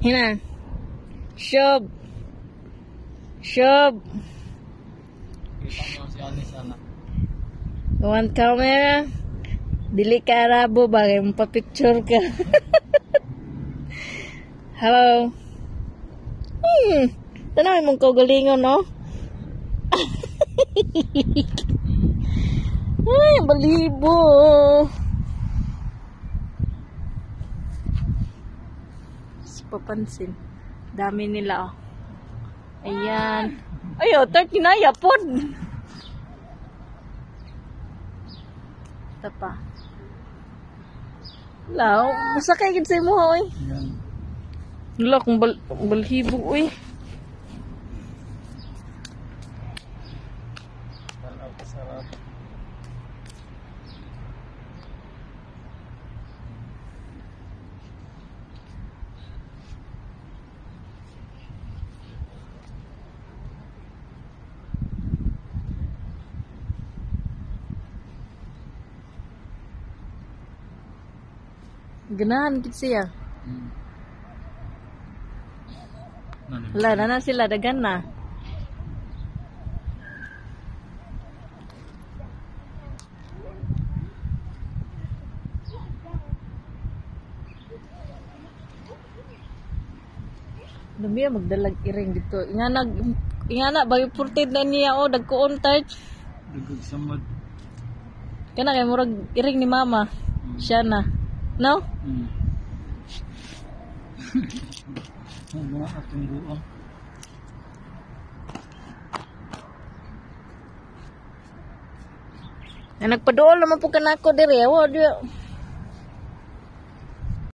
Hina. Shob. Shob. One camera. Dili ka rabo bagay mo pa-picture ka. Hello. Hmm. Tanawin mong kaugalingon, no? Ay, balibo. Sa papansin. Dami nila, oh. Ayan. Ay, oh, tart kinaya po. Ito pa. Wala, oh. masakay gid sa mo, oy. Wala, kung bal balhibo, oy. Sarap, Ganahan gid siya. Hmm. Nani? Wala na na sila, dagan na. Dami magdalag iring dito. Nga nag nga na bayo purtid na niya o dagkoon touch. Dugog samad. Kana kay murag iring ni mama. Siya na. No? Hmm. Ano atong aku Na nagpaduol naman po